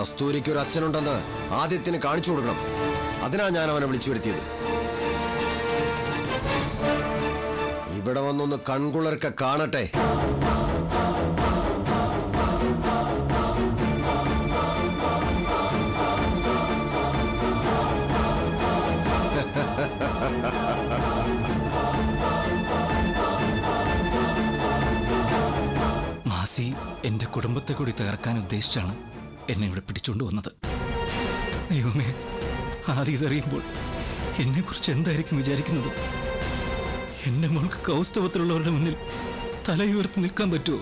കസ്തൂരിക്ക് ഒരു അച്ഛനുണ്ടെന്ന് ആദ്യത്തിന് കാണിച്ചു കൊടുക്കണം. അതിനാ ഞാൻ അവനെ വിളിച്ചു വരുത്തിയത്. ഇവിടെ വന്നൊന്ന് കൺകുളർക്കെ കാണട്ടെ. മാസി എന്റെ കുടുംബത്തെ കൂടി തകർക്കാൻ ഉദ്ദേശിച്ചാണ് എന്നെ ഇവിടെ പിടിച്ചുകൊണ്ട് വന്നത്. ദൈവമേ ആദ്യം ഇതറിയുമ്പോൾ എന്നെ കുറിച്ച് എന്തായിരിക്കും വിചാരിക്കുന്നത്? എന്റെ മോൾക്ക് കൗസ്തവത്തിലുള്ളവരുടെ മുന്നിൽ തലയുയർത്തി നിൽക്കാൻ പറ്റുമോ?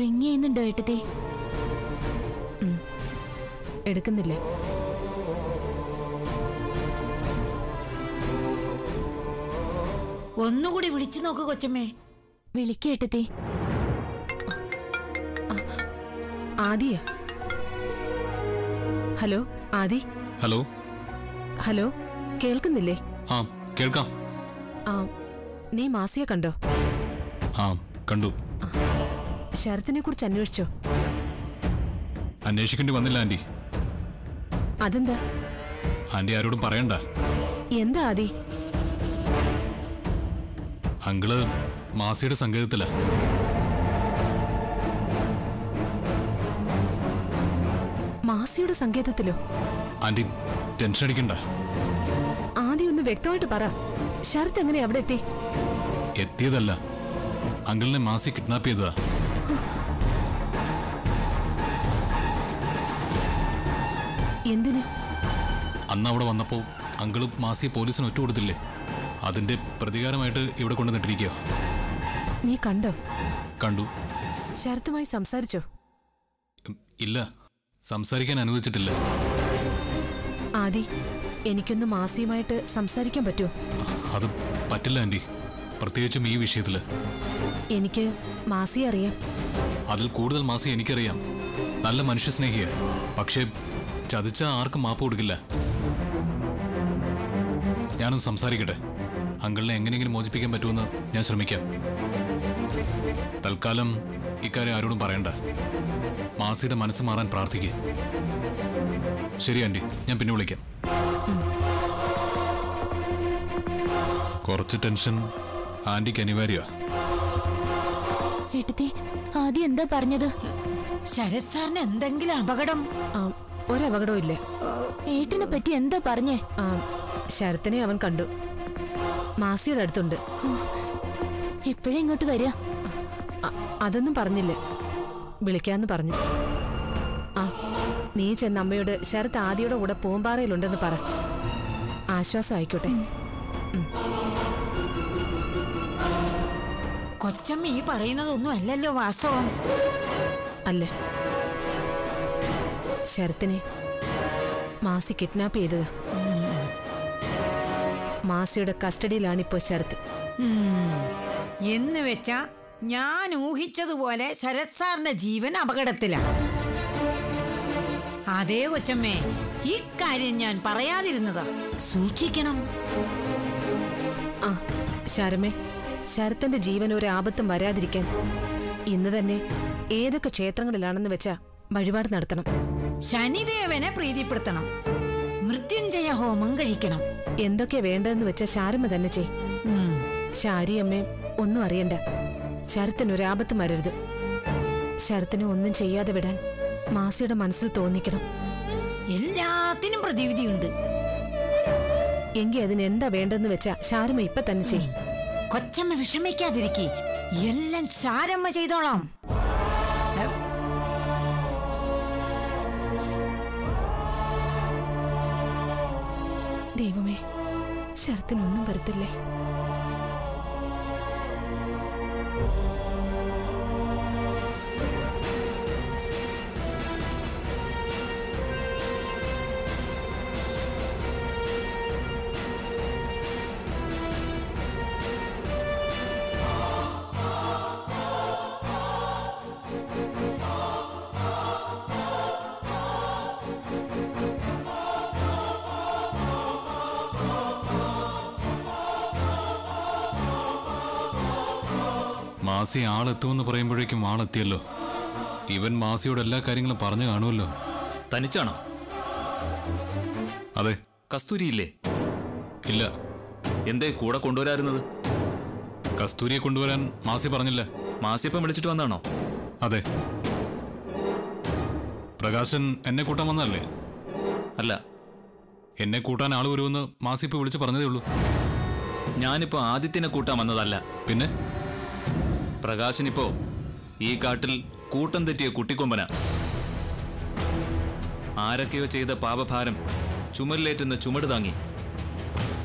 റിങ് ചെയ്യുന്നുണ്ടോ ഏട്ടത്തെ? എടുക്കുന്നില്ലേ? ഒന്നുകൂടി വിളിച്ചു നോക്ക് കൊച്ചമ്മേ. വിളിക്കേട്ടത്തി Adiya. Hello Aadi. Hello. Hello കേൾക്കുന്നില്ലേ? ആ കേൾക്കാം. ആ നീ മാസിയ കണ്ടോ? ആ കണ്ടു. ശരത്തിനെ കുറിച്ച് അന്വേഷിച്ചോ? അന്വേഷിക്കേണ്ടി വന്നില്ല ആന്റി. അതെന്താ? ആന്റി ആരോടും പറയണ്ട. എന്താ ആദി? അങ്കിൾ മാസിയുടെ സങ്കേതത്തില. മാസിയുടെ സങ്കേതത്തിലോ? ആന്റി ടെൻഷൻ അടിക്കണ്ട. ആദ്യം ഒന്ന് വ്യക്തമായിട്ട് പറ. ശരത് എങ്ങനെ അവിടെ എത്തി? എത്തിയതല്ല. അങ്കിളിനെ മാസി കിഡ്നാപ്പ് ചെയ്തതാ. എന്തിന്? അന്ന് അവിടെ വന്നപ്പോ അങ്കിൾ മാസിയെ പോലീസിന് ഒറ്റ കൊടുത്തില്ലേ? അതിന്റെ പ്രതികാരമായിട്ട് ഇവിടെ കൊണ്ടുവന്നിട്ടിരിക്കോ നീ കണ്ടോ? കണ്ടു. ശരത്തുമായി സംസാരിച്ചോ? ഇല്ല. സംസാരിക്കാൻ അനുവദിച്ചിട്ടില്ല. ആദി എനിക്കൊന്ന് മാസിയുമായിട്ട് സംസാരിക്കാൻ പറ്റുമോ? അത് പറ്റില്ല ആന്റി. പ്രത്യേകിച്ചും ഈ വിഷയത്തിൽ. എനിക്ക് മാസി അറിയാം. അതിൽ കൂടുതൽ മാസി എനിക്കറിയാം. നല്ല മനുഷ്യസ്നേഹിയ പക്ഷേ ചതിച്ച ആർക്കും മാപ്പ് കൊടുക്കില്ല. ഞാനൊന്ന് സംസാരിക്കട്ടെ? അങ്കിളിനെ എങ്ങനെയെങ്കിലും മോചിപ്പിക്കാൻ പറ്റുമെന്ന് ഞാൻ ശ്രമിക്കാം. തൽക്കാലം ഇക്കാര്യം ആരോടും പറയണ്ട. മാസിയുടെ മനസ്സ് മാറാൻ പ്രാർത്ഥിക്കുക ശരി ആന്റി ഞാൻ പിന്നെ വിളിക്കാം. കുറച്ച് ടെൻഷൻ ആന്റിക്ക് അനിവാര്യ ഏട്ടത്തെ ആദ്യം എന്താ പറഞ്ഞത്? ശരത് സാറിന് എന്തെങ്കിലും അപകടം? ഒരപകടവും ഇല്ല. ഏട്ടിനെ പറ്റി എന്താ പറഞ്ഞേ? ശരത്തിനെ അവൻ കണ്ടു. മാസിയുടെ അടുത്തുണ്ട്. എപ്പോഴും ഇങ്ങോട്ട് വരിക അതൊന്നും പറഞ്ഞില്ല. വിളിക്കാന്ന് പറഞ്ഞു. ആ നീ ചെന്ന് അമ്മയോട് ശരത് ആദിയുടെ കൂടെ പൂമ്പാറയിലുണ്ടെന്ന് പറ. ആശ്വാസം ആയിക്കോട്ടെ കൊച്ചമ്മ ഈ പറയുന്നതൊന്നും അല്ലല്ലോ വാസ്തവം. അല്ലേ. ശരത്തിനെ മാസി കിഡ്നാപ്പ് ചെയ്തത്. മാസിയുടെ കസ്റ്റഡിയിലാണിപ്പോ ശരത്. എന്ന് വെച്ചാ ഞാൻ ഊഹിച്ചതുപോലെ ശരത് സാറിന്റെ ജീവൻ അപകടത്തിലാണ് അതേ കൊച്ചമ്മേ ഇക്കാര്യം ഞാൻ പറയാതിരുന്നതാ. സൂക്ഷിക്കണം. ആ ശരമേ ശരത്തിന്റെ ജീവൻ ഒരു ആപത്തും വരാതിരിക്കാൻ ഇന്ന് തന്നെ ഏതൊക്കെ ക്ഷേത്രങ്ങളിലാണെന്ന് വെച്ചാ വഴിപാട് നടത്തണം. ശനിദേവനെ പ്രീതിപ്പെടുത്തണം. മൃത്യുഞ്ജയ ഹോമം കഴിക്കണം. എന്തൊക്കെ വേണ്ടതെന്ന് വെച്ച ശാരമ്മ തന്നെ ചെയ്. ഉം. ശാരി അമ്മയും ഒന്നും അറിയണ്ട. ശരത്തിന് ഒരാപത്തും വരരുത് ശരത്തിനെ ഒന്നും ചെയ്യാതെ വിടാൻ മാസിയുടെ മനസ്സിൽ തോന്നിക്കണം. എല്ലാത്തിനും പ്രതിവിധിയുണ്ട്. എങ്കി അതിന് എന്താ വേണ്ടെന്ന് വെച്ചാ ശാരമ്മ ഇപ്പൊ തന്നെ ചെയ്യും കൊച്ചമ്മ വിഷമിക്കാതിരിക്കെ. എല്ലാം ശാരമ്മ ചെയ്തോളാം. ദൈവമേ ശരത്തിനൊന്നും വരത്തില്ലേ? മാസി ആളെത്തുമെന്ന് പറയുമ്പോഴേക്കും ആളെത്തിയല്ലോ. ഇവൻ മാസിയോട് എല്ലാ കാര്യങ്ങളും പറഞ്ഞു കാണുമല്ലോ. തനിച്ചാണോ? അതെ. കസ്തൂരിയില്ലേ? ഇല്ല. എന്തേ കൂടെ കൊണ്ടുവരാരുന്നത് കസ്തൂരിയെ കൊണ്ടുവരാൻ മാസി പറഞ്ഞില്ല. മാസി ഇപ്പം വിളിച്ചിട്ട് വന്നാണോ? അതെ. പ്രകാശൻ എന്നെ കൂട്ടാൻ വന്നതല്ലേ? അല്ല. എന്നെ കൂട്ടാൻ ആൾ വരുമെന്ന് മാസി ഇപ്പൊ വിളിച്ച് പറഞ്ഞതേ ഉള്ളൂ. ഞാനിപ്പോ ആദിത്യനെ കൂട്ടാൻ വന്നതല്ല. പിന്നെ? പ്രകാശനിപ്പോ ഈ കാട്ടിൽ കൂട്ടം തെറ്റിയ കുട്ടിക്കൊമ്പന. ആരൊക്കെയോ ചെയ്ത പാപഭാരം ചുമലിലേറ്റുന്ന ചുമട് താങ്ങി.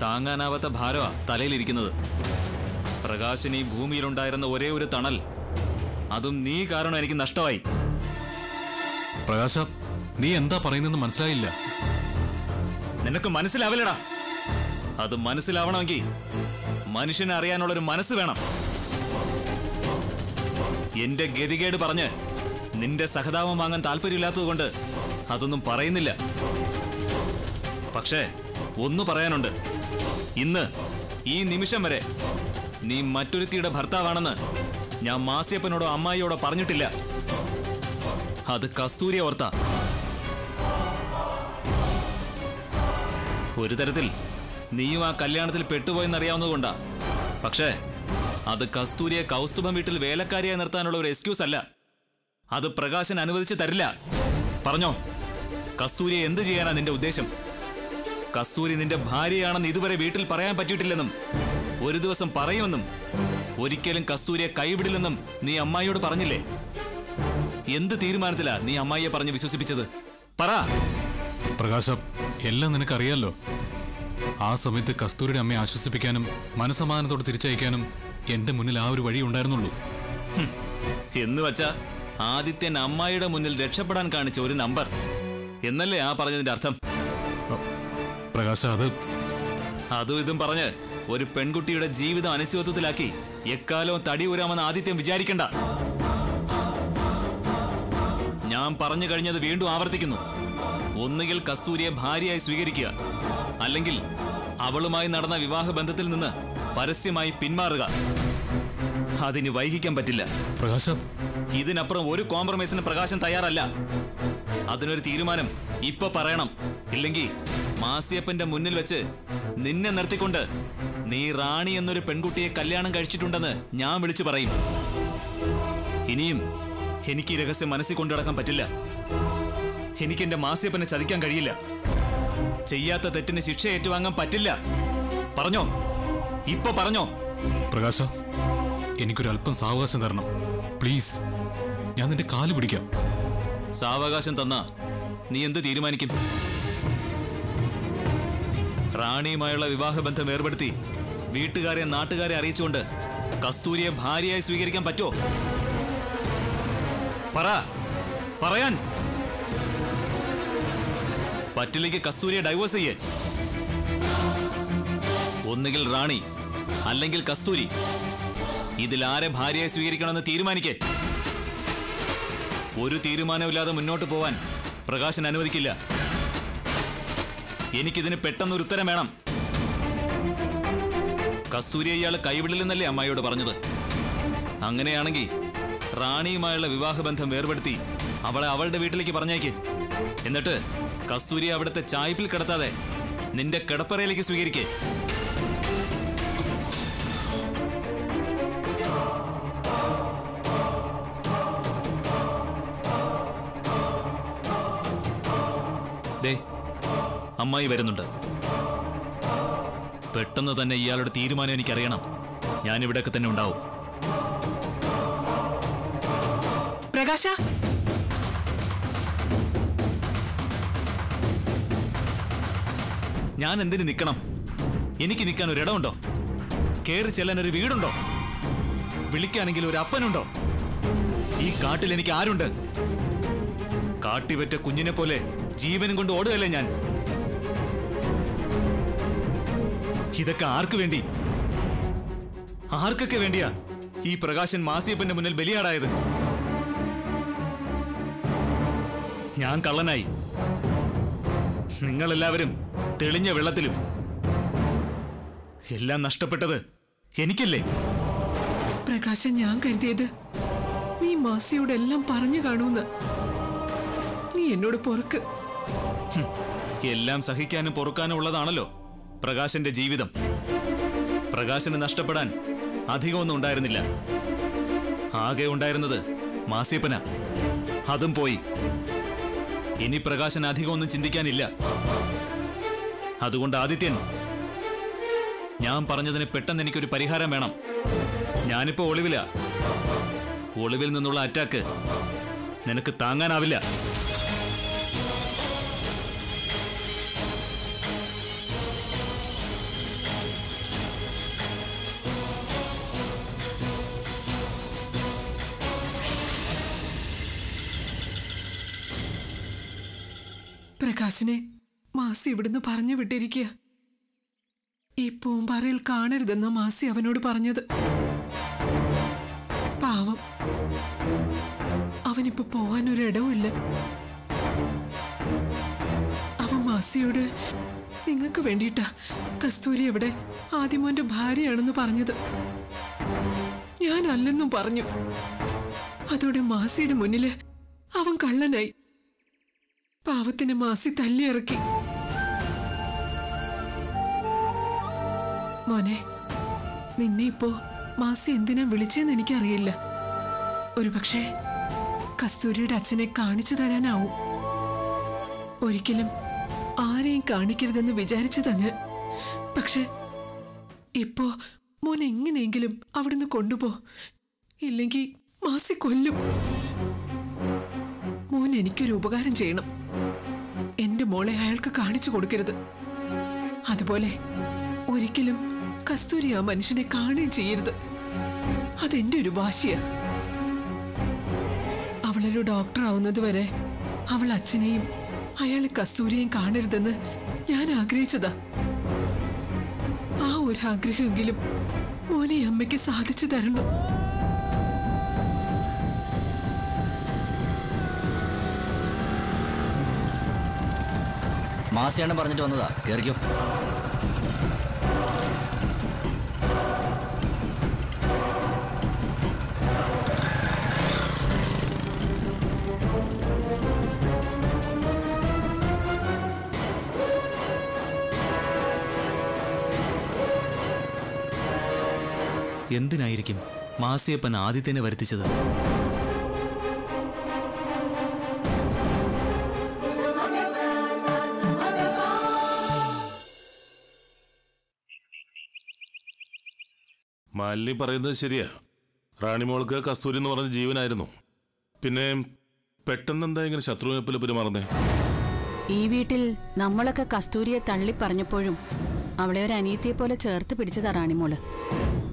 താങ്ങാനാവാത്ത ഭാരമാ തലയിലിരിക്കുന്നത്. പ്രകാശിനി ഈ ഭൂമിയിലുണ്ടായിരുന്ന ഒരേ ഒരു തണൽ. അതും നീ കാരണം എനിക്ക് നഷ്ടമായി. പ്രകാശ നീ എന്താ പറയുന്നെന്ന് മനസ്സിലായില്ല. നിനക്ക് മനസ്സിലാവില്ലടാ. അത് മനസ്സിലാവണമെങ്കിൽ മനുഷ്യനെ അറിയാനുള്ളൊരു മനസ്സ് വേണം. എന്റെ ഗതികേട് പറഞ്ഞ് നിന്റെ സഹതാപം വാങ്ങാൻ താല്പര്യമില്ലാത്തതുകൊണ്ട് അതൊന്നും പറയുന്നില്ല. പക്ഷേ ഒന്ന് പറയാനുണ്ട്. ഇന്ന് ഈ നിമിഷം വരെ നീ മറ്റൊരുത്തിയുടെ ഭർത്താവാണെന്ന് ഞാൻ മാസ്യപ്പനോടോ അമ്മായിയോടോ പറഞ്ഞിട്ടില്ല. അത് കസ്തൂരിയ ഓർത്ത. ഒരു തരത്തിൽ നീയും ആ കല്യാണത്തിൽ പെട്ടുപോയെന്നറിയാവുന്നതുകൊണ്ടാ. പക്ഷേ അത് കസ്തൂരിയെ കൗസ്തുഭം വീട്ടിൽ വേലക്കാരിയെ നിർത്താനുള്ള ഒരു എക്സ്ക്യൂസ് അല്ല. അത് പ്രകാശൻ അനുവദിച്ചു തരില്ല. പറഞ്ഞോ? കസ്തൂരിയെ എന്ത് ചെയ്യാനാ നിന്റെ ഉദ്ദേശം? കസ്തൂരി നിന്റെ ഭാര്യയാണെന്ന് ഇതുവരെ വീട്ടിൽ പറയാൻ പറ്റിയിട്ടില്ലെന്നും ഒരു ദിവസം പറയുമെന്നും ഒരിക്കലും കസ്തൂരിയെ കൈവിടില്ലെന്നും നീ അമ്മായിയോട് പറഞ്ഞില്ലേ? എന്ത് തീരുമാനത്തിലാ നീ അമ്മായിയെ പറഞ്ഞ് വിശ്വസിപ്പിച്ചത്? പറ. പ്രകാശ എല്ലാം നിനക്കറിയാലോ. ആ സമയത്ത് കസ്തൂരിയുടെ അമ്മയെ ആശ്വസിപ്പിക്കാനും മനസമാധാനത്തോടെ തിരിച്ചയക്കാനും എന്റെ മുന്നിൽ ആ ഒരു വഴി ഉണ്ടായിരുന്നുള്ളൂ. എന്ന് വച്ച ആദിത്യൻ അമ്മായിയുടെ മുന്നിൽ രക്ഷപ്പെടാൻ കാണിച്ച ഒരു നമ്പർ. എന്നല്ലേ ആ പറഞ്ഞതിന്റെ അർത്ഥം? പ്രകാശ അത് അതും ഇതും പറഞ്ഞ് ഒരു പെൺകുട്ടിയുടെ ജീവിതം അനിശ്ചിതത്വത്തിലാക്കി എക്കാലവും തടി ഊരാമെന്ന് ആദിത്യം വിചാരിക്കണ്ട. ഞാൻ പറഞ്ഞു കഴിഞ്ഞത് വീണ്ടും ആവർത്തിക്കുന്നു. ഒന്നുകിൽ കസ്തൂരിയെ ഭാര്യയായി സ്വീകരിക്കുക അല്ലെങ്കിൽ അവളുമായി നടന്ന വിവാഹ ബന്ധത്തിൽ നിന്ന് പരസ്യമായി പിന്മാറുക. അതിന് വൈകിക്കാൻ പറ്റില്ല. പ്രകാശം. ഇതിനപ്പുറം ഒരു കോംപ്രമൈസിന് പ്രകാശം തയ്യാറല്ല. അതിനൊരു തീരുമാനം ഇപ്പൊ പറയണം. ഇല്ലെങ്കിൽ മാസിയപ്പന്റെ മുന്നിൽ വെച്ച് നിന്നെ നിർത്തിക്കൊണ്ട് നീ റാണി എന്നൊരു പെൺകുട്ടിയെ കല്യാണം കഴിച്ചിട്ടുണ്ടെന്ന് ഞാൻ വിളിച്ചു പറയും. ഇനിയും എനിക്ക് ഈ രഹസ്യം മനസ്സിൽ കൊണ്ടുനടക്കാൻ പറ്റില്ല. എനിക്ക് എന്റെ മാസിയപ്പനെ ചതിക്കാൻ കഴിയില്ല. ചെയ്യാത്ത തെറ്റിന് ശിക്ഷ ഏറ്റുവാങ്ങാൻ പറ്റില്ല. പറഞ്ഞോ? ഇപ്പൊ പറഞ്ഞോ. പ്രകാശ എനിക്കൊരല്പം സാവകാശം തരണം. പ്ലീസ് ഞാൻ നിന്റെ കാൽ പിടിക്കാം. സാവകാശം തന്ന. നീ എന്ത് തീരുമാനിക്കും? റാണിയുമായുള്ള വിവാഹബന്ധം ഏർപ്പെടുത്തി വീട്ടുകാരെ നാട്ടുകാരെ അറിയിച്ചുകൊണ്ട് കസ്തൂരിയെ ഭാര്യയായി സ്വീകരിക്കാൻ പറ്റോ? പറ പറയാൻ. പറ്റില്ലെങ്കിൽ കസ്തൂരിയെ ഡൈവേഴ്സ് ചെയ്യേ. ഒന്നുകിൽ റാണി അല്ലെങ്കിൽ കസ്തൂരി. ഇതിൽ ആരെ ഭാര്യയെ സ്വീകരിക്കണമെന്ന് തീരുമാനിക്കേ. ഒരു തീരുമാനമില്ലാതെ മുന്നോട്ട് പോവാൻ പ്രകാശൻ അനുവദിക്കില്ല. എനിക്കിതിന് പെട്ടെന്നൊരു ഉത്തരം വേണം. കസ്തൂരി ഇയാൾ കൈവിടില്ലെന്നല്ലേ അമ്മായിയോട് പറഞ്ഞത്? അങ്ങനെയാണെങ്കിൽ റാണിയുമായുള്ള വിവാഹബന്ധം വേർപെടുത്തി അവളെ അവളുടെ വീട്ടിലേക്ക് പറഞ്ഞേക്ക്. എന്നിട്ട് കസ്തൂരി അവിടുത്തെ ചായ്പിൽ കിടത്താതെ നിന്റെ കിടപ്പറയിലേക്ക് സ്വീകരിക്കേ. അമ്മായി വരുന്നുണ്ട്. പെട്ടെന്ന് തന്നെ ഇയാളുടെ തീരുമാനം എനിക്കറിയണം. ഞാൻ ഇവിടെയൊക്കെ തന്നെ ഉണ്ടാവും. പ്രകാശ? ഞാൻ എന്തിനു നിൽക്കണം? എനിക്ക് നിൽക്കാൻ ഒരിടമുണ്ടോ? കയറി ചെല്ലാൻ ഒരു വീടുണ്ടോ? വിളിക്കാനെങ്കിൽ ഒരു അപ്പനുണ്ടോ? ഈ കാട്ടിൽ എനിക്ക് ആരുണ്ട്? കാട്ടിവറ്റ കുഞ്ഞിനെ പോലെ ജീവനും കൊണ്ട് ഓടുകയല്ലേ ഞാൻ? ഇതൊക്കെ ആർക്കു വേണ്ടി? ആർക്കൊക്കെ വേണ്ടിയാ ഈ പ്രകാശൻ മാസിയപ്പന്റെ മുന്നിൽ ബലിയാടായത്? ഞാൻ കള്ളനായി. നിങ്ങളെല്ലാവരും തെളിഞ്ഞ വെള്ളത്തിലും എല്ലാം നഷ്ടപ്പെട്ടത് എനിക്കല്ലേ? പ്രകാശൻ ഞാൻ കരുതിയത് നീ മാസിയോട് എല്ലാം പറഞ്ഞു കാണൂന്ന്. നീ എന്നോട് പൊറുക്ക്. എല്ലാം സഹിക്കാനും പൊറുക്കാനും ഉള്ളതാണല്ലോ. പ്രകാശന്റെ ജീവിതം. പ്രകാശന് നഷ്ടപ്പെടാൻ അധികമൊന്നും ഉണ്ടായിരുന്നില്ല. ആകെ ഉണ്ടായിരുന്നത് മാസിയപ്പന. അതും പോയി. ഇനി പ്രകാശൻ അധികമൊന്നും ചിന്തിക്കാനില്ല. അതുകൊണ്ട് ആദിത്യൻ ഞാൻ പറഞ്ഞതിന് പെട്ടെന്ന് എനിക്കൊരു പരിഹാരം വേണം. ഞാനിപ്പോ ഒളിവില. ഒളിവിൽ നിന്നുള്ള അറ്റാക്ക് നിനക്ക് താങ്ങാനാവില്ല. പ്രകാശനെ മാസി ഇവിടുന്ന് പറഞ്ഞു വിട്ടിരിക്കുക. ഈ പൂമ്പാറയിൽ കാണരുതെന്ന മാസി അവനോട് പറഞ്ഞത്. പാവം. അവനിപ്പോ പോവാനൊരു ഇടവുമില്ല അവൻ മാസിയോട് നിങ്ങൾക്ക് വേണ്ടിയിട്ടാ കസ്തൂരി എവിടെ ആദ്യമോന്റെ ഭാര്യയാണെന്ന് പറഞ്ഞത്. ഞാനല്ലെന്നും പറഞ്ഞു. അതോടെ മാസിയുടെ മുന്നിൽ അവൻ കള്ളനായി. പാവത്തിന് മാസി തല്ലിയിറക്കി. മോനെ നിന്നെ ഇപ്പോ മാസി എന്തിനാ വിളിച്ചെന്ന് എനിക്കറിയില്ല. ഒരുപക്ഷെ കസ്തൂരിയുടെ അച്ഛനെ കാണിച്ചു തരാനാവും. ഒരിക്കലും ആരെയും കാണിക്കരുതെന്ന് വിചാരിച്ചു തന്നെ പക്ഷെ ഇപ്പോ മോൻ എങ്ങനെയെങ്കിലും അവിടുന്ന് കൊണ്ടുപോ. ഇല്ലെങ്കിൽ മാസി കൊല്ലും. എനിക്കൊരു ഉപകാരം ചെയ്യണം. എന്റെ മോളെ അയാൾക്ക് കാണിച്ചു കൊടുക്കരുത്. അതുപോലെ ഒരിക്കലും കസ്തൂരി ആ മനുഷ്യനെ കാണുകയും ചെയ്യരുത്. അതെന്റെ ഒരു വാശിയാ. അവളൊരു ഡോക്ടർ ആവുന്നത് വരെ അവൾ അച്ഛനെയും അയാൾ കസ്തൂരിയെയും കാണരുതെന്ന് ഞാൻ ആഗ്രഹിച്ചതാ. ആ ഒരു ആഗ്രഹമെങ്കിലും മോനെ അമ്മയ്ക്ക് സാധിച്ചു തരണം. മാസിയാണ് പറഞ്ഞിട്ട് വന്നതാ. കേറിക്കോ. എന്തിനായിരിക്കും മാസിയപ്പൻ ആദിത്യനെ വരുത്തിച്ചത്? മാലിനി പറയുന്നത് ശരിയാ. റാണിമോൾക്ക് കസ്തൂരി എന്ന് പറഞ്ഞ ജീവനായിരുന്നു. പിന്നെ പെട്ടെന്ന് എന്താ ഇങ്ങനെ ശത്രുവിനെപ്പിൽ പെരുമാറുന്നേ? ഈ വീട്ടിൽ നമ്മളൊക്കെ കസ്തൂരിയെ തള്ളി പറഞ്ഞപ്പോഴും അവളെ ഒരു അനിയത്തിയെ പോലെ ചേർത്ത് പിടിച്ചതാ റാണിമോൾ.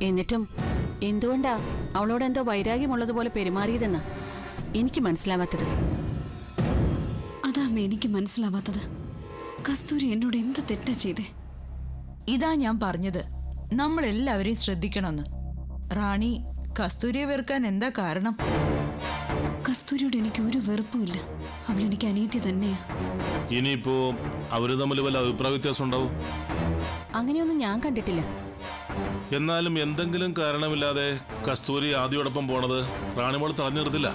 എന്നിട്ടും എന്തുകൊണ്ടാ അവളോട് എന്തോ വൈരാഗ്യമുള്ളതുപോലെ പെരുമാറിയതെന്ന് എനിക്ക് മനസ്സിലാവാത്തത്. അതാ എനിക്ക് മനസ്സിലാവാത്തത്. കസ്തൂരി എന്നോട് എന്ത് തെറ്റാ ചെയ്തേ? ഇതാ ഞാൻ പറഞ്ഞത്. നമ്മൾ എല്ലാവരെയും ശ്രദ്ധിക്കണമെന്ന്. റാണി കസ്തൂരിയെ വെറുക്കാൻ എന്താ കാരണം? കസ്തൂരിയോട് എനിക്ക് ഒരു വെറുപ്പുമില്ല അവൾ എനിക്ക് അനീതി തന്നെയാ. ഇനിയിപ്പോ അവർ തമ്മിൽ വല്ല അഭിപ്രായ വ്യത്യാസം ഉണ്ടാവും? അങ്ങനെയൊന്നും ഞാൻ കണ്ടിട്ടില്ല. എന്നാലും എന്തെങ്കിലും കാരണമില്ലാതെ കസ്തൂരി ആദ്യോടൊപ്പം പോണത് റാണിമോൾ തടഞ്ഞു നിർത്തില്ല.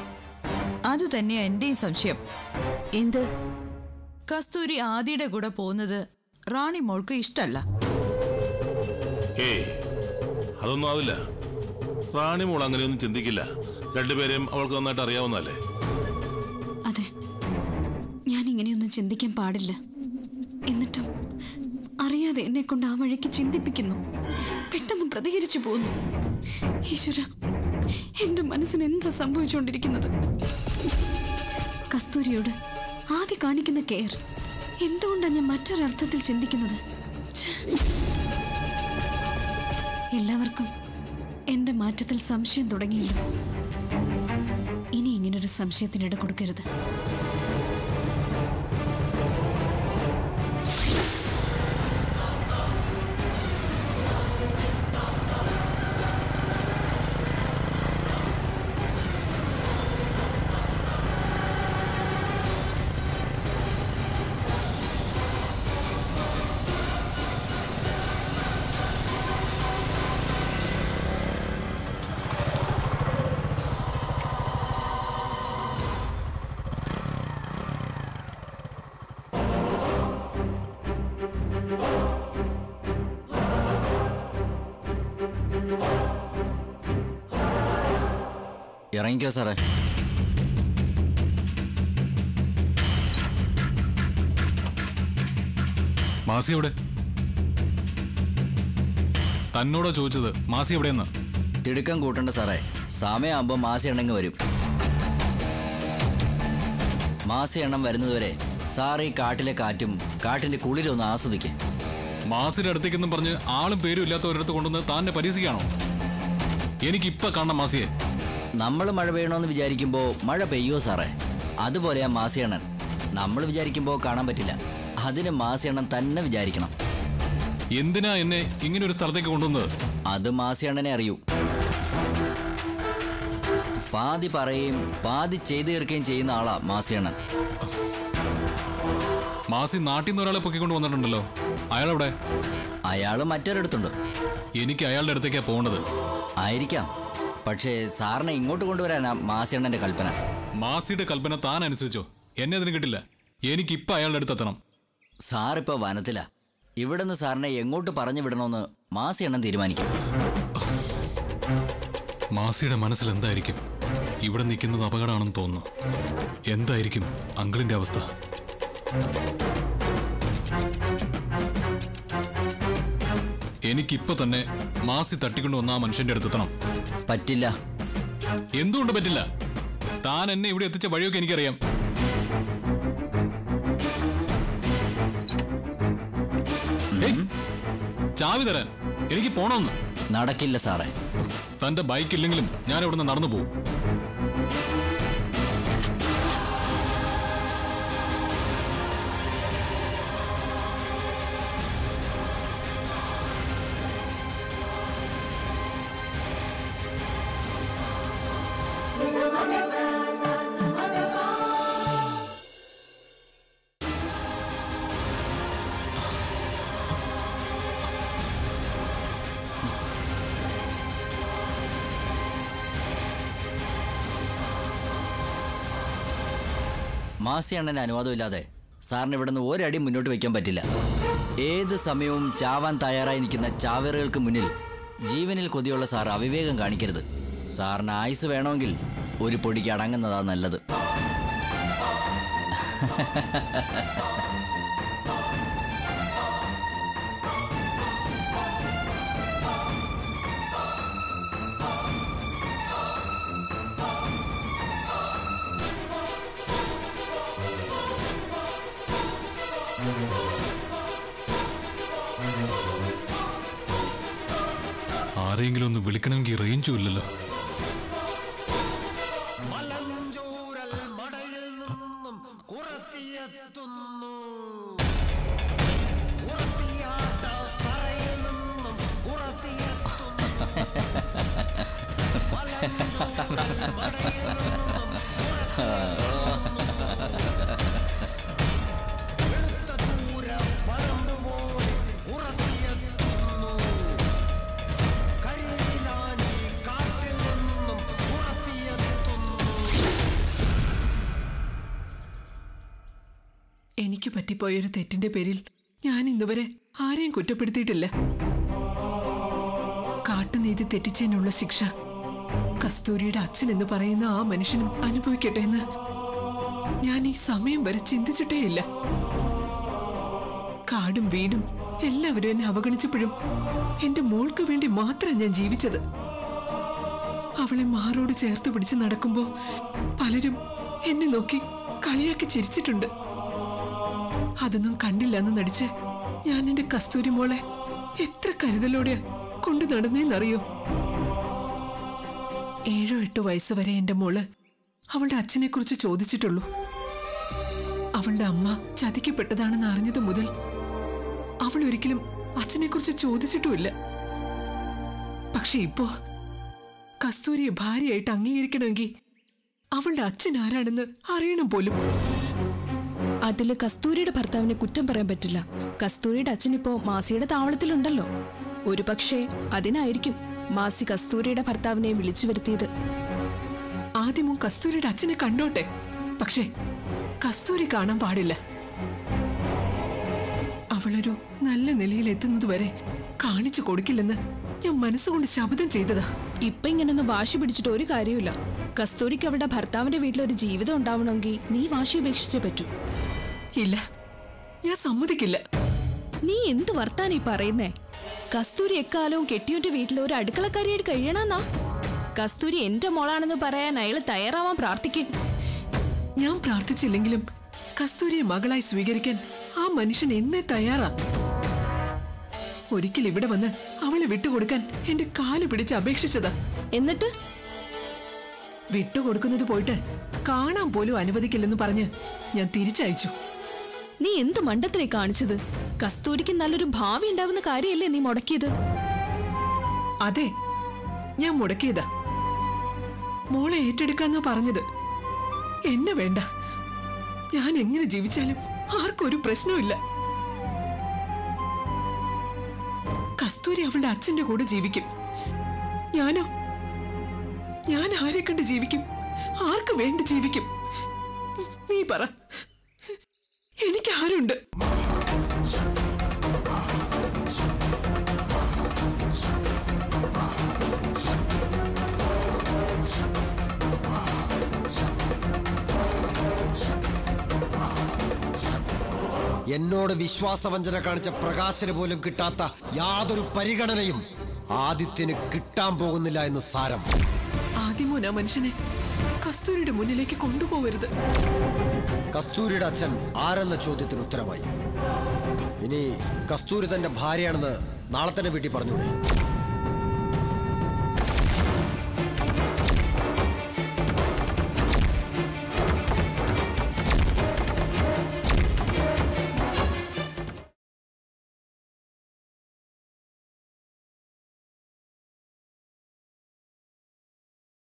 അത് തന്നെയാ എന്റെയും സംശയം. എന്ത്? കസ്തൂരി ആദിയുടെ കൂടെ പോകുന്നത് റാണിമോൾക്ക് ഇഷ്ടല്ല. ഏയ് അതൊന്നും ആവില്ല. റാണി മോൾ അങ്ങനെയൊന്നും ചിന്തിക്കില്ല. രണ്ടുപേരെയും അവൾക്ക് നന്നായിട്ട് അറിയാവുന്നല്ലേ അതെ. ഞാൻ ഇങ്ങനെയൊന്നും ചിന്തിക്കാൻ പാടില്ല. എന്നിട്ടും അറിയാതെ എന്നെ കൊണ്ട് ആ വഴിക്ക് ചിന്തിപ്പിക്കുന്നു. പെട്ടെന്ന് പ്രതികരിച്ചു പോകുന്നു. ഈശ്വര എന്റെ മനസ്സിന് എന്താ സംഭവിച്ചുകൊണ്ടിരിക്കുന്നത്? കസ്തൂരിയോട് ആദ്യം കാണിക്കുന്ന കെയർ. എന്തുകൊണ്ടാണ് ഞാൻ മറ്റൊരർത്ഥത്തിൽ ചിന്തിക്കുന്നത്. എല്ലാവർക്കും എന്റെ മാറ്റത്തിൽ സംശയം തുടങ്ങിയില്ല. ഇനി ഇങ്ങനൊരു സംശയത്തിനിട കൊടുക്കരുത് ഇറങ്ങിക്കോ സാറേ. മാസി എവിടെ? തന്നോടോ ചോദിച്ചത്. മാസി എവിടെയെന്ന്? തിടുക്കം കൂട്ടണ്ട സാറേ. സമയമാകുമ്പോൾ മാസി എണ്ണങ്ങ് വരും. മാസി എണ്ണം വരുന്നതുവരെ സാർ ഈ കാട്ടിലെ കാറ്റും കാട്ടിന്റെ കുളിരും ഒന്ന് ആസ്വദിക്കും. മാസിയുടെ അടുത്തേക്കെന്നും പറഞ്ഞ് ആളും പേരും ഇല്ലാത്ത ഒരിടത്ത് കൊണ്ടുവന്ന് താൻ പരീക്ഷിക്കാണോ എനിക്കിപ്പോ കാണണം മാസിയെ. നമ്മൾ മഴ പെയ്യണമെന്ന് വിചാരിക്കുമ്പോൾ മഴ പെയ്യോ സാറേ? അതുപോലെയാ മാസിയണ്ണൻ. നമ്മൾ വിചാരിക്കുമ്പോൾ കാണാൻ പറ്റില്ല. അതിന് മാസിയണ്ണൻ തന്നെ വിചാരിക്കണം. എന്തിനാ എന്നെ ഇങ്ങനെ ഒരു സ്ഥലത്തേക്ക് കൊണ്ടുവന്നത്? അത് മാസിയണ്ണനെ അറിയൂ. പാതി പറയുകയും പാതി ചെയ്തു തീർക്കുകയും ചെയ്യുന്ന ആളാ മാസിയണ്ണൻ. മാസി നാട്ടിൽ നിന്ന് ഒരാളെ പൊക്കിക്കൊണ്ട് വന്നിട്ടുണ്ടല്ലോ. അയാളെവിടെ? അയാൾ മറ്റൊരിടത്തുണ്ട്. എനിക്ക് അയാളുടെ അടുത്തേക്കാ പോകേണ്ടത്. ആയിരിക്കാം. പക്ഷേ സാറിനെ ഇങ്ങോട്ട് കൊണ്ടുവരാനാ മാസിയണ്ണന്റെ കൽപ്പന. മാസിയുടെ കൽപ്പന താൻ അനുസരിച്ചോ? എന്നെ അതിന് കിട്ടില്ല. എനിക്കിപ്പോ അയാളുടെ അടുത്ത് എത്തണം. സാറിപ്പോ വനത്തിലാ. നിന്ന് സാറിനെ എങ്ങോട്ട് പറഞ്ഞു വിടണമെന്ന് മാസിയണ്ണൻ തീരുമാനിക്കും. മാസിയുടെ മനസ്സിൽ എന്തായിരിക്കും? ഇവിടെ നിൽക്കുന്നത് അപകടമാണെന്ന് തോന്നുന്നു. എന്തായിരിക്കും അങ്കിളിന്റെ അവസ്ഥ? എനിക്കിപ്പോ തന്നെ മാസി തട്ടിക്കൊണ്ട് വന്ന ആ മനുഷ്യന്റെ അടുത്തെത്തണം പറ്റില്ല. എന്തുകൊണ്ട് പറ്റില്ല? താൻ എന്നെ ഇവിടെ എത്തിച്ച വഴിയൊക്കെ എനിക്കറിയാം. ചാവി തരാൻ. എനിക്ക് പോണോന്ന്. നടക്കില്ല സാറേ. തന്റെ ബൈക്ക് ഇല്ലെങ്കിലും ഞാൻ ഇവിടുന്ന് നടന്നു പോകും മാസി അണ്ണന്റെ അനുവാദമില്ലാതെ സാറിന് ഇവിടുന്ന് ഒരടി മുന്നോട്ട് വയ്ക്കാൻ പറ്റില്ല. ഏത് സമയവും ചാവാൻ തയ്യാറായി നിൽക്കുന്ന ചാവേറുകൾക്ക് മുന്നിൽ ജീവനിൽ കൊതിയുള്ള സാർ അവിവേകം കാണിക്കരുത്. സാറിന് ആയുസ് വേണമെങ്കിൽ ഒരു പൊടിക്ക് അടങ്ങുന്നതാ നല്ലത്. ആരെങ്കിലും ഒന്ന് വിളിക്കണമെങ്കിൽ റേഞ്ചും ഇല്ലല്ലോ. എനിക്ക് പറ്റിപ്പോയൊരു തെറ്റിന്റെ പേരിൽ ഞാൻ ഇന്നുവരെ ആരെയും കുറ്റപ്പെടുത്തിയിട്ടില്ല. കാട്ടുനീതി തെറ്റിച്ചതിനുള്ള ശിക്ഷ കസ്തൂരിയുടെ അച്ഛൻ എന്ന് പറയുന്ന ആ മനുഷ്യനും അനുഭവിക്കട്ടെ എന്ന് ഞാൻ ഈ സമയം വരെ ചിന്തിച്ചിട്ടേയില്ല. കാടും വീടും എല്ലാവരും എന്നെ അവഗണിച്ചപ്പോഴും എന്റെ മോൾക്ക് വേണ്ടി മാത്രം ഞാൻ ജീവിച്ചത്. അവളെ മാറോട് ചേർത്ത് പിടിച്ച് നടക്കുമ്പോ പലരും എന്നെ നോക്കി കളിയാക്കി ചിരിച്ചിട്ടുണ്ട്. അതൊന്നും കണ്ടില്ലെന്ന് നടിച്ച്. ഞാൻ എന്റെ കസ്തൂരി മോളെ എത്ര കരുതലോടെ കൊണ്ടു നടന്നേന്നറിയോ? ഏഴോ എട്ടോ വയസ്സ് വരെ എന്റെ മോൾ അവളുടെ അച്ഛനെ കുറിച്ച് ചോദിച്ചിട്ടുള്ളൂ. അവളുടെ അമ്മ ചതിക്കപ്പെട്ടതാണെന്ന് അറിഞ്ഞതു മുതൽ അവൾ ഒരിക്കലും അച്ഛനെ കുറിച്ച് ചോദിച്ചിട്ടുമില്ല. പക്ഷെ ഇപ്പോ കസ്തൂരിയെ ഭാര്യയായിട്ട് അംഗീകരിക്കണമെങ്കിൽ അവളുടെ അച്ഛൻ ആരാണെന്ന് അറിയണം പോലും. അതിൽ കസ്തൂരിയുടെ ഭർത്താവിനെ കുറ്റം പറയാൻ പറ്റില്ല. കസ്തൂരിയുടെ അച്ഛൻ ഇപ്പോ മാസിയുടെ താവളത്തിലുണ്ടല്ലോ. ഒരു പക്ഷേ അതിനായിരിക്കും മാസി കസ്തൂരിയുടെ ഭർത്താവിനെ വിളിച്ചു വരുത്തിയത്. ആദ്യമോ കസ്തൂരിയുടെ അച്ഛനെ കണ്ടോട്ടെ. പക്ഷേ കസ്തൂരി കാണാൻ പാടില്ല. അവളൊരു നല്ല നിലയിൽ എത്തുന്നത് വരെ കാണിച്ചു കൊടുക്കില്ലെന്ന് ഞാൻ മനസ്സുകൊണ്ട് ശബ്ദം ചെയ്തതാ. ഇപ്പൊ ഇങ്ങനൊന്നും വാശി പിടിച്ചിട്ട് ഒരു കാര്യമില്ല കസ്തൂരിക്ക് അവളുടെ ഭർത്താവിന്റെ വീട്ടിൽ ഒരു ജീവിതം ഉണ്ടാവണമെങ്കിൽ നീ വാശി ഉപേക്ഷിച്ചേ പറ്റൂ. ഇല്ല. ഞാൻ സമ്മതിക്കില്ല. നീ എന്ത് വർത്താനീ പറയുന്നേ? കസ്തൂരി എക്കാലവും കെട്ടിയോന്റെ വീട്ടിൽ ഒരു അടുക്കളക്കാരിയായിട്ട് കഴിയണമെന്നാ കസ്തൂരി എന്റെ മോളാണെന്ന് പറയാൻ അയാൾ തയ്യാറാവാൻ പ്രാർത്ഥിക്കും. ഞാൻ പ്രാർത്ഥിച്ചില്ലെങ്കിലും കസ്തൂരിയെ മകളായി സ്വീകരിക്കാൻ ആ മനുഷ്യൻ എന്നേ തയ്യാറാ. ഒരിക്കൽ ഇവിടെ വന്ന് അവളെ വിട്ടുകൊടുക്കാൻ എന്റെ കാൽ പിടിച്ച് അപേക്ഷിച്ചതാ. എന്നിട്ട്? വിട്ടുകൊടുക്കുന്നത് പോയിട്ട് കാണാൻ പോലും അനുവദിക്കില്ലെന്ന് പറഞ്ഞ് ഞാൻ തിരിച്ചയച്ചു. നീ എന്ത് മണ്ടത്തിനെ കാണിച്ചത്? കസ്തൂരിക്ക് നല്ലൊരു ഭാവി ഉണ്ടാവുന്ന കാര്യമല്ലേ നീ മുടക്കിയത്? അതെ ഞാൻ മുടക്കിയതാ. മോളെ ഏറ്റെടുക്കാന്ന് പറഞ്ഞത്. എന്നെ വേണ്ട. ഞാൻ എങ്ങനെ ജീവിച്ചാലും ആർക്കൊരു ഒരു പ്രശ്നവുമില്ല. കസ്തൂരി അവളുടെ അച്ഛന്റെ കൂടെ ജീവിക്കും. ഞാനോ? ഞാൻ ആരെ കണ്ട് ജീവിക്കും? ആർക്ക് വേണ്ടി ജീവിക്കും? നീ പറ. ആരുണ്ട്? എന്നോട് വിശ്വാസവഞ്ചന കാണിച്ച പ്രകാശന് പോലും കിട്ടാത്ത യാതൊരു പരിഗണനയും ആദിത്യന് കിട്ടാൻ പോകുന്നില്ല എന്ന് സാരം. ആദ്യമോൻ മനുഷ്യനെ? കസ്തൂരിയുടെ മുന്നിലേക്ക് കൊണ്ടുപോകരുത് കസ്തൂരിയുടെ അച്ഛൻ ആരെന്ന ചോദ്യത്തിന് ഉത്തരമായി. ഇനി കസ്തൂരി തന്റെ ഭാര്യയാണെന്ന് നാളെ തന്നെ വീട്ടിൽ പറഞ്ഞൂടെ